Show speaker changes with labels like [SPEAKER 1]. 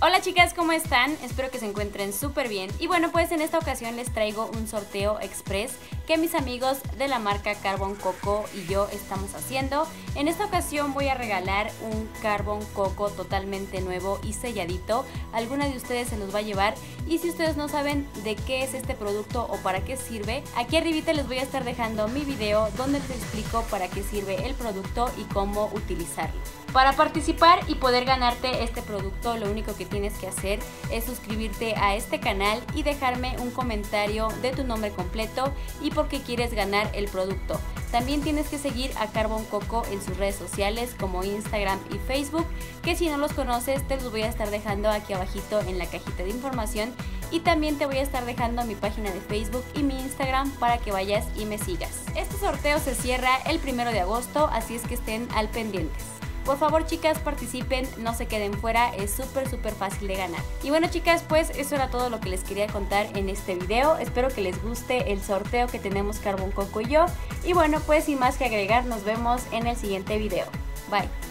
[SPEAKER 1] Hola chicas, ¿cómo están? Espero que se encuentren súper bien. Y bueno, pues en esta ocasión les traigo un sorteo express que mis amigos de la marca Carbon Coco y yo estamos haciendo. En esta ocasión voy a regalar un Carbon Coco totalmente nuevo y selladito. Alguna de ustedes se los va a llevar y si ustedes no saben de qué es este producto o para qué sirve, aquí arribita les voy a estar dejando mi video donde les explico para qué sirve el producto y cómo utilizarlo. Para participar y poder ganarte este producto, lo único que tienes que hacer es suscribirte a este canal y dejarme un comentario de tu nombre completo y por qué quieres ganar el producto. También tienes que seguir a Carbon Coco en sus redes sociales como Instagram y Facebook, que si no los conoces te los voy a estar dejando aquí abajito en la cajita de información y también te voy a estar dejando mi página de Facebook y mi Instagram para que vayas y me sigas. Este sorteo se cierra el primero de agosto, así es que estén al pendientes. Por favor chicas participen, no se queden fuera, es súper súper fácil de ganar. Y bueno chicas, pues eso era todo lo que les quería contar en este video. Espero que les guste el sorteo que tenemos Carbon Coco y yo. Y bueno, pues sin más que agregar, nos vemos en el siguiente video. Bye.